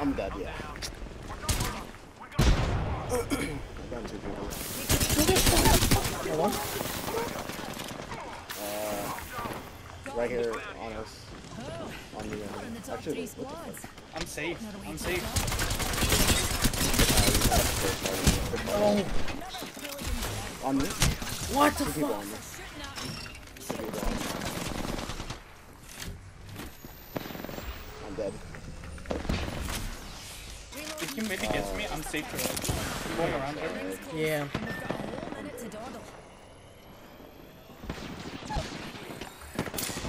I'm dead, yeah. I got two people. Hello? Uh, right here on us. On the In the end. top Actually, three what the fuck? squads. I'm safe. I'm safe. Uh, Oh, On me? what the Two people fuck? on me. Two people on me. I'm dead. If you maybe gets me, I'm safe to roam around there. Yeah. We've got a whole minute to dawdle.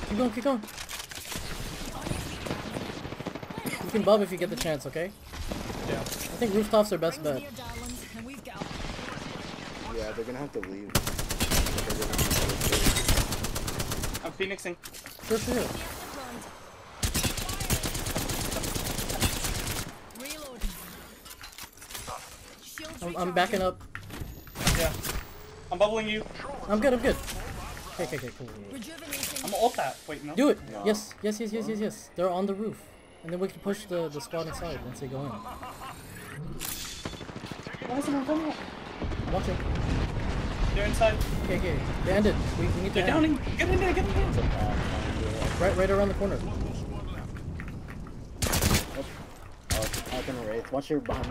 Keep going, keep going. You can bub if you get the chance, okay? Yeah. I think rooftops are best Rings bet. near, darlings, and we've got Yeah, they're gonna have to leave. Uh, I'm phoenixing. Sure, sure. I'm, I'm backing up. Yeah. I'm bubbling you. I'm good, I'm good. Okay, okay, okay, cool. cool, cool. Rejuvenating. I'm ult that. Wait, no. Do it! No. Yes, yes, yes, yes, yes, yes. They're on the roof. And then we can push the, the squad inside once they go in. Why isn't it done yet? I'm watching. They're inside. Okay, okay. They ended. We, we need to They're end. downing. Get in there. Get in there. Right, right around the corner. Oh, I can wraith. Watch your behind.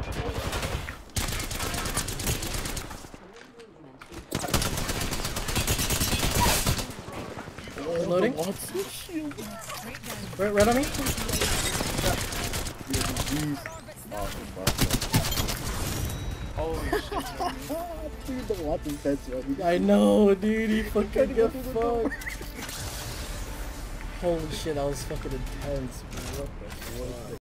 Reloading. What's this shield? Right, right on me. Fuck. Holy shit. Dude, the Wattson fence right I know, dude. He fucking got fucked. Holy shit, that was fucking intense. bro. What the fuck?